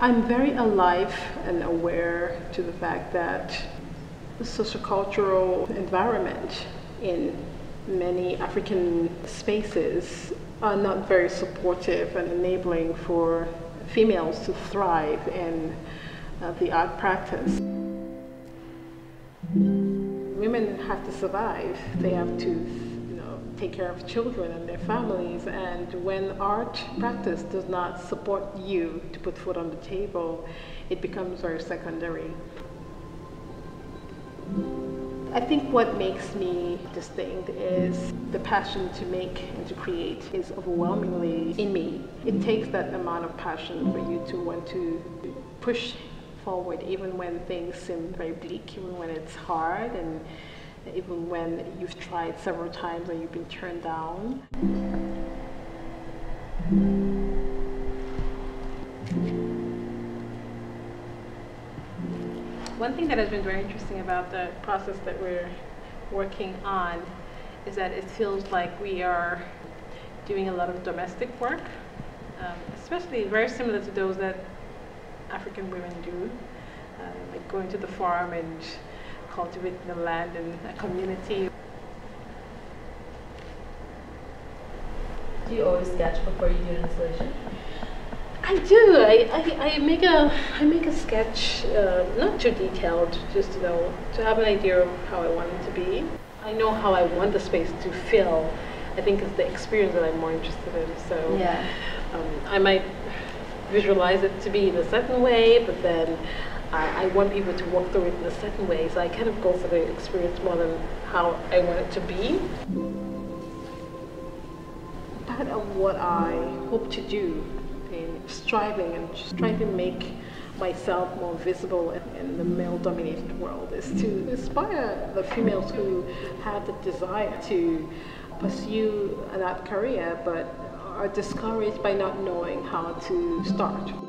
I'm very alive and aware to the fact that the sociocultural environment in many African spaces are not very supportive and enabling for females to thrive in uh, the art practice. Women have to survive. They have to take care of children and their families. And when art practice does not support you to put food on the table, it becomes very secondary. I think what makes me distinct is the passion to make and to create is overwhelmingly in me. It takes that amount of passion for you to want to push forward even when things seem very bleak, even when it's hard and even when you've tried several times and you've been turned down. One thing that has been very interesting about the process that we're working on is that it feels like we are doing a lot of domestic work, um, especially very similar to those that African women do, uh, like going to the farm and cultivating the land and a community. Do you always sketch before you do an installation? I do. I, I, I make a I make a sketch, uh, not too detailed, just you know to have an idea of how I want it to be. I know how I want the space to feel. I think it's the experience that I'm more interested in. So Yeah. um, I might visualize it to be in a certain way, but then I, I want people to walk through it in a certain way. So I kind of go for the experience more than how I want it to be. Part of what I hope to do in striving and just trying to make myself more visible in, the male-dominated world is to inspire the females who have the desire to pursue an art career but are discouraged by not knowing how to start.